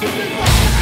Bye.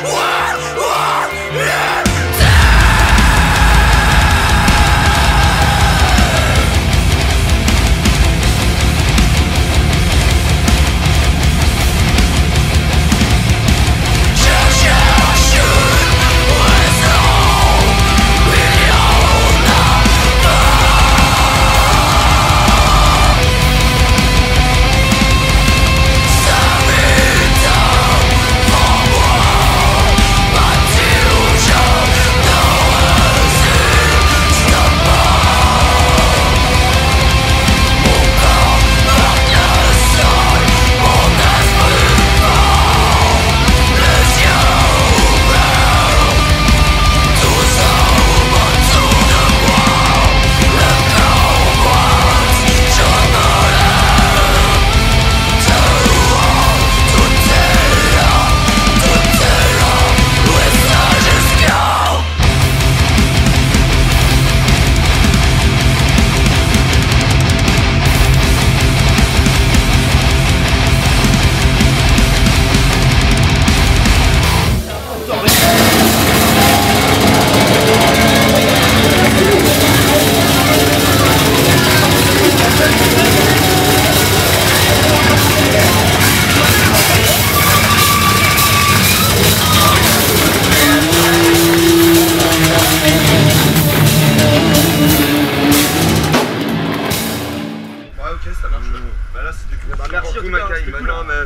Whoa!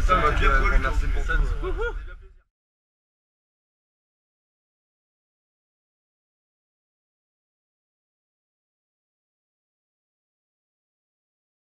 Moi qui vous remercie pour tout.